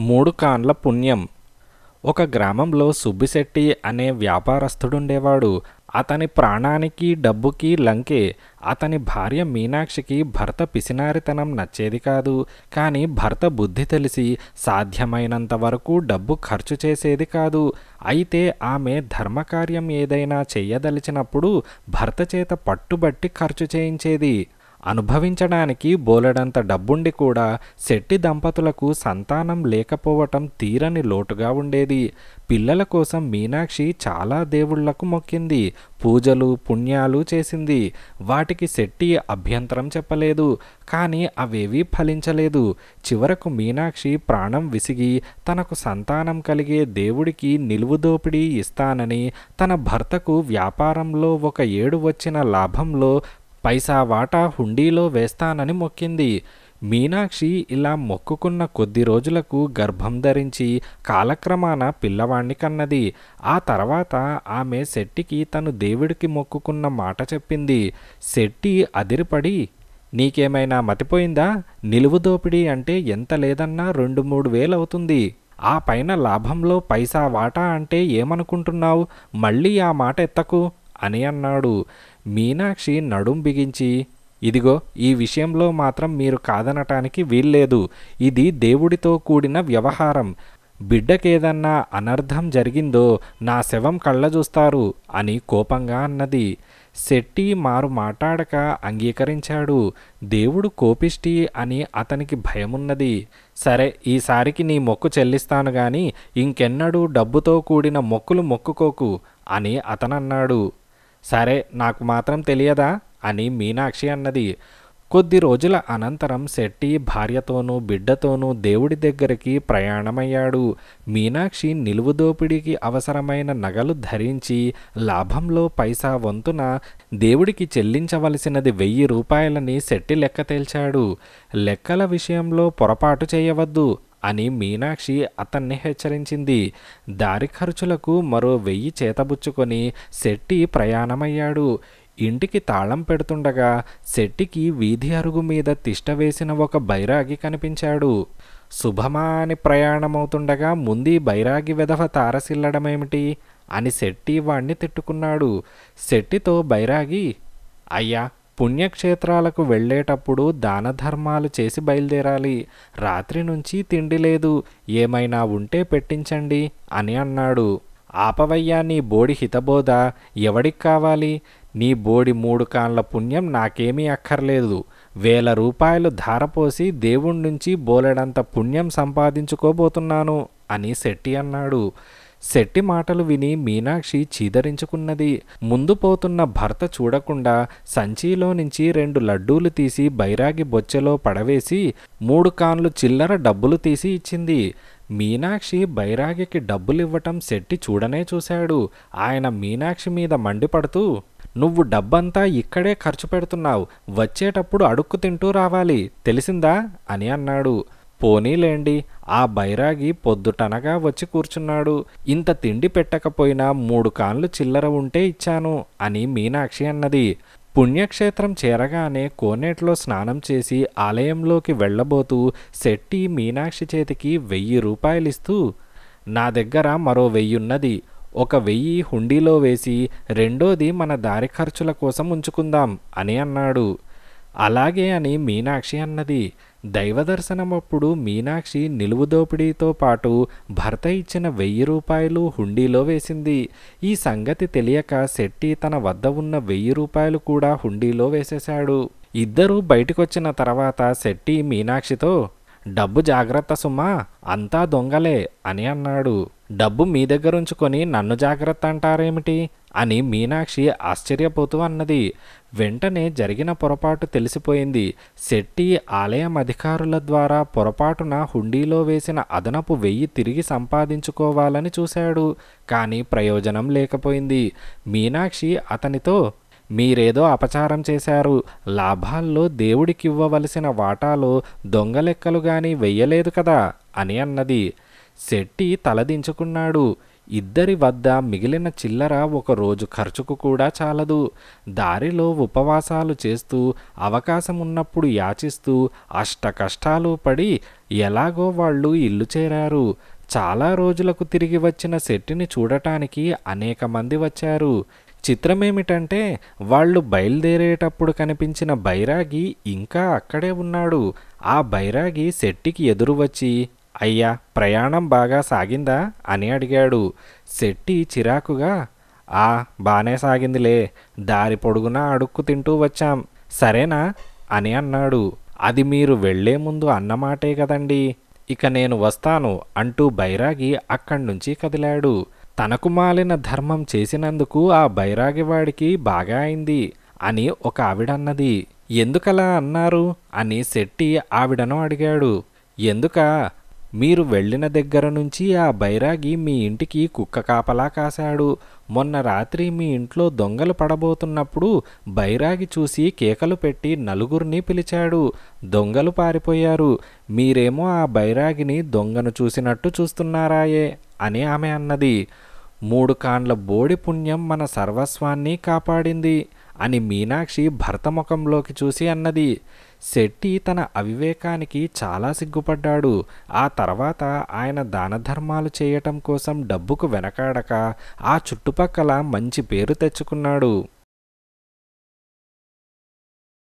మూడు కాన్ల పుణ్యం. ఒక గ్రామంలో సుబ్బిశెట్టి అనే వ్యాపారస్తుడుండేవాడు అతని ప్రాణానికి డబ్బుకి లంకే అతని భార్య మీనాక్షికి భర్త పిసినారితనం నచ్చేది కాదు కానీ భర్త బుద్ధి తెలిసి సాధ్యమైనంత వరకు డబ్బు ఖర్చు చేసేది కాదు. అయితే ఆమె ధర్మకార్యం ఏదైనా చేయదలిచినప్పుడు భర్త చేత పట్టుబట్టి ఖర్చు చేయించేది. అనుభవించడానికి బోలెడంత డబ్బుండి కూడా శెట్టి దంపతులకు సంతానం లేకపోవటం తీరని లోటుగా ఉండేది. పిల్లల కోసం మీనాక్షి చాలా దేవుళ్ళకు మొక్కింది పూజలు పుణ్యాలు చేసింది. వాటికి శెట్టి అభ్యంతరం చెప్పలేదు కానీ అవేవీ ఫలించలేదు. చివరకు మీనాక్షి ప్రాణం విసిగి తనకు సంతానం కలిగే దేవుడికి నిలువుదోపిడీ ఇస్తానని తన భర్తకు వ్యాపారంలో ఒక ఏడు వచ్చిన లాభంలో పైసా వాటా హుండీలో వేస్తానని మొక్కింది. మీనాక్షి ఇలా మొక్కుకున్న కొద్ది రోజులకు గర్భం ధరించి కాలక్రమాన పిల్లవాణ్ణి కన్నది. ఆ తర్వాత ఆమె శెట్టికి తను దేవుడికి మొక్కుకున్న మాట చెప్పింది. శెట్టి అదిరిపడి నీకేమైనా మతిపోయిందా? నిలువు దోపిడీ అంటే ఎంత లేదన్నా రెండు మూడు వేలు అవుతుంది ఆ పైన లాభంలో పైసా వాటా అంటే ఏమనుకుంటున్నావు? మళ్ళీ ఆ మాట ఎత్తకు అని అన్నాడు. మీనాక్షి నడుం బిగించి ఇదిగో ఈ విషయంలో మాత్రం మీరు కాదనటానికి వీల్లేదు. ఇది దేవుడితో కూడిన వ్యవహారం. బిడ్డకేదన్నా అనర్థం జరిగిందో నా శవం కళ్ళ చూస్తారు అని కోపంగా అన్నది. శెట్టి మారు మాట్లాడక అంగీకరించాడు. దేవుడు కోపిష్టి అని అతనికి భయమున్నది. సరే ఈసారికి నీ మొక్కు చెల్లిస్తాను గాని ఇంకెన్నడూ డబ్బుతో కూడిన మొక్కులు మొక్కుకోకు అని అతనన్నాడు. సరే నాకు మాత్రం తెలియదా? అని మీనాక్షి అన్నది. కొద్ది రోజుల అనంతరం శెట్టి భార్యతోనూ బిడ్డతోనూ దేవుడి దగ్గరికి ప్రయాణమయ్యాడు. మీనాక్షి నిలువుదోపిడికి అవసరమైన నగలు ధరించి లాభంలో పైసా వంతున దేవుడికి చెల్లించవలసినది వెయ్యి రూపాయలని శెట్టి లెక్క తేల్చాడు. లెక్కల విషయంలో పొరపాటు చేయవద్దు. అని మీనాక్షి అతన్ని హెచ్చరించింది. దారి ఖర్చులకు మరో వెయ్యి చేతబుచ్చుకొని శెట్టి ప్రయాణమయ్యాడు. ఇంటికి తాళం పెడుతుండగా శెట్టికి వీధి అరుగు మీద తిష్ట వేసిన ఒక బైరాగి కనిపించాడు. శుభమా అని ప్రయాణమవుతుండగా ముందీ బైరాగి వెధవ తారసిల్లడమేమిటి? అని శెట్టి వాణ్ణి తిట్టుకున్నాడు. శెట్టితో బైరాగి అయ్యా పుణ్యక్షేత్రాలకు వెళ్ళేటప్పుడు దాన ధర్మాలు చేసి బయలుదేరాలి. రాత్రి నుంచి తిండి లేదు. ఏమైనా ఉంటే పెట్టించండి అని అన్నాడు. ఆపవయ్యా నీ బోడి హితబోధ ఎవడికి కావాలి? నీ బోడి మూడు కాన్ల పుణ్యం నాకేమీ అక్కర్లేదు. వేల రూపాయలు ధారపోసి దేవుడి నుంచి బోలెడంత పుణ్యం సంపాదించుకోబోతున్నాను అని శెట్టి అన్నాడు. శెట్టి మాటలు విని మీనాక్షి చీదరించుకున్నది. ముందు పోతున్న భర్త చూడకుండా సంచిలో నుంచి రెండు లడ్డూలు తీసి బైరాగి బొచ్చెలో పడవేసి మూడు కాన్లు చిల్లర డబ్బులు తీసి ఇచ్చింది. మీనాక్షి బైరాగికి డబ్బులివ్వటం శెట్టి చూడనే చూశాడు. ఆయన మీనాక్షి మీద మండిపడుతూ నువ్వు డబ్బంతా ఇక్కడే ఖర్చు పెడుతున్నావు. వచ్చేటప్పుడు అడుక్కు తింటూ రావాలి. తెలిసిందా? అని అన్నాడు. పోనీలేండి ఆ బైరాగి పొద్దుటనగా వచ్చి కూర్చున్నాడు. ఇంత తిండి పెట్టకపోయినా మూడు కాన్లు చిల్లర ఉంటే ఇచ్చాను అని మీనాక్షి అన్నది. పుణ్యక్షేత్రం చేరగానే కోనేట్లో స్నానం చేసి ఆలయంలోకి వెళ్ళబోతూ శెట్టి మీనాక్షి చేతికి వెయ్యి రూపాయలిస్తూ నా దగ్గర మరో వెయ్యున్నది. ఒక వెయ్యి హుండీలో వేసి రెండోది మన దారి ఖర్చుల కోసం ఉంచుకుందాం అని అన్నాడు. అలాగే అని మీనాక్షి అన్నది. దైవదర్శనమప్పుడు మీనాక్షి నిలువుదోపిడీతో పాటు భర్త ఇచ్చిన వెయ్యి రూపాయలు హుండీలో వేసింది. ఈ సంగతి తెలియక శెట్టి తన వద్ద ఉన్న వెయ్యి రూపాయలు కూడా హుండీలో వేసేశాడు. ఇద్దరూ బయటికొచ్చిన తర్వాత శెట్టి మీనాక్షితో డబ్బు జాగ్రత్త సుమా అంతా దొంగలే అని అన్నాడు. డబ్బు మీ దగ్గర ఉంచుకొని నన్ను జాగ్రత్త అంటారేమిటి? అని మీనాక్షి ఆశ్చర్యపోతూ అన్నది. వెంటనే జరిగిన పొరపాటు తెలిసిపోయింది. శెట్టి ఆలయం అధికారుల ద్వారా పొరపాటున హుండీలో వేసిన అదనపు వెయ్యి తిరిగి సంపాదించుకోవాలని చూశాడు. కానీ ప్రయోజనం లేకపోయింది. మీనాక్షి అతనితో మీరేదో అపచారం చేశారు. లాభాల్లో దేవుడికివ్వవలసిన వాటాలో దొంగలెక్కలు గాని వెయ్యలేదు కదా అని అన్నది. శెట్టి తలదించుకున్నాడు. ఇద్దరి వద్ద మిగిలిన చిల్లర ఒక రోజు ఖర్చుకు కూడా చాలదు. దారిలో ఉపవాసాలు చేస్తూ అవకాశం ఉన్నప్పుడు యాచిస్తూ అష్ట కష్టాలు పడి ఎలాగో వాళ్ళు ఇల్లు చేరారు. చాలా రోజులకు తిరిగి వచ్చిన శెట్టిని చూడటానికి అనేక మంది వచ్చారు. చిత్రమేమిటంటే వాళ్ళు బయలుదేరేటప్పుడు కనిపించిన బైరాగి ఇంకా అక్కడే ఉన్నాడు. ఆ బైరాగి శెట్టికి ఎదురు వచ్చి అయ్యా ప్రయాణం బాగా సాగిందా? అని అడిగాడు. శెట్టి చిరాకుగా ఆ బానే సాగిందిలే. దారి పొడుగునా అడుక్కు తింటూ వచ్చాం. సరేనా? అని అన్నాడు. అది మీరు వెళ్ళే ముందు అన్నమాటే కదండి. ఇక నేను వస్తాను అంటూ బైరాగి అక్కడి నుంచి కదిలాడు. తనకు మాలిన ధర్మం చేసినందుకు ఆ బైరాగివాడికి బాగా అయింది అని ఒక ఆవిడన్నది. ఎందుకలా అన్నారు? అని శెట్టి ఆవిడను అడిగాడు. ఎందుక? మీరు వెళ్ళిన దగ్గర నుంచి ఆ బైరాగి మీ ఇంటికి కుక్క కాపలా కాశాడు. మొన్న రాత్రి మీ ఇంట్లో దొంగలు పడబోతున్నప్పుడు బైరాగి చూసి కేకలు పెట్టి నలుగురిని పిలిచాడు. దొంగలు పారిపోయారు. మీరేమో ఆ బైరాగిని దొంగను చూసినట్టు చూస్తున్నారాయే అని ఆమె అన్నది. మూడు కాండ్ల బోడి పుణ్యం మన సర్వస్వాన్ని కాపాడింది అని మీనాక్షి భర్త ముఖంలోకి చూసి అన్నది. శెట్టి తన అవివేకానికి చాలా సిగ్గుపడ్డాడు. ఆ తర్వాత ఆయన దానధర్మాలు చేయటం కోసం డబ్బుకు వెనకాడక ఆ చుట్టుపక్కల మంచి పేరు తెచ్చుకున్నాడు.